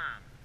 time.